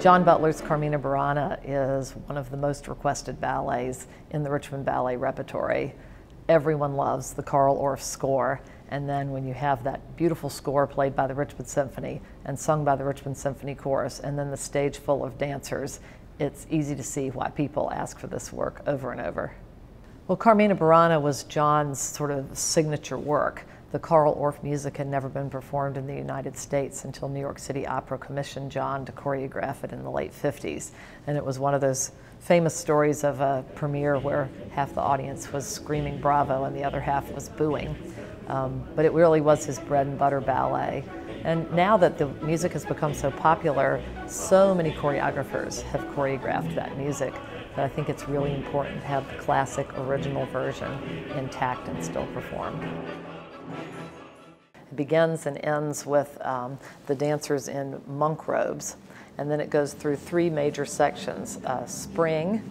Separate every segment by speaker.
Speaker 1: John Butler's Carmina Burana is one of the most requested ballets in the Richmond Ballet repertory. Everyone loves the Carl Orff score, and then when you have that beautiful score played by the Richmond Symphony and sung by the Richmond Symphony Chorus, and then the stage full of dancers, it's easy to see why people ask for this work over and over. Well, Carmina Burana was John's sort of signature work. The Carl Orff music had never been performed in the United States until New York City Opera commissioned John to choreograph it in the late 50s. And it was one of those famous stories of a premiere where half the audience was screaming bravo and the other half was booing. Um, but it really was his bread and butter ballet. And now that the music has become so popular, so many choreographers have choreographed that music that I think it's really important to have the classic original version intact and still performed. It begins and ends with um, the dancers in monk robes, and then it goes through three major sections uh, Spring,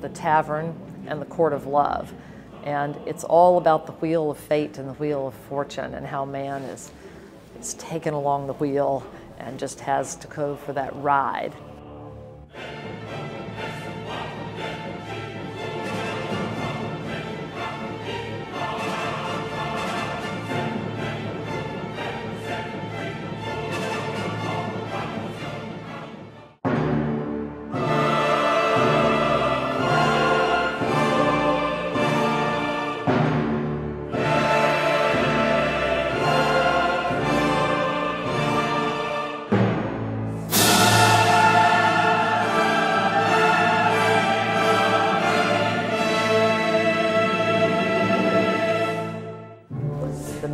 Speaker 1: the Tavern, and the Court of Love. And it's all about the wheel of fate and the wheel of fortune and how man is, is taken along the wheel and just has to go for that ride.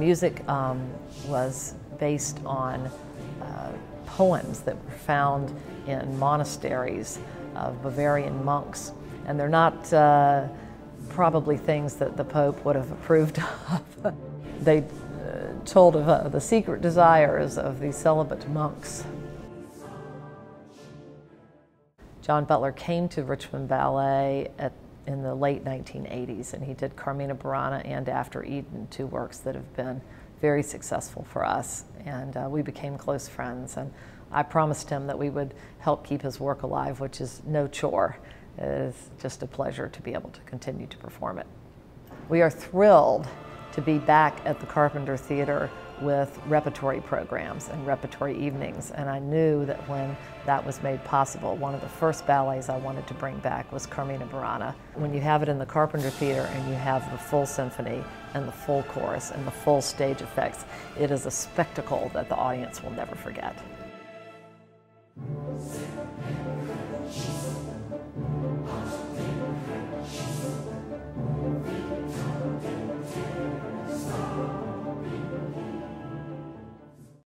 Speaker 1: Music um, was based on uh, poems that were found in monasteries of Bavarian monks. And they're not uh, probably things that the Pope would have approved of. they uh, told of uh, the secret desires of these celibate monks. John Butler came to Richmond Ballet at in the late 1980s, and he did Carmina Burana and After Eden, two works that have been very successful for us, and uh, we became close friends. And I promised him that we would help keep his work alive, which is no chore. It's just a pleasure to be able to continue to perform it. We are thrilled to be back at the Carpenter Theater with repertory programs and repertory evenings. And I knew that when that was made possible, one of the first ballets I wanted to bring back was Carmina Burana. When you have it in the Carpenter Theater and you have the full symphony and the full chorus and the full stage effects, it is a spectacle that the audience will never forget.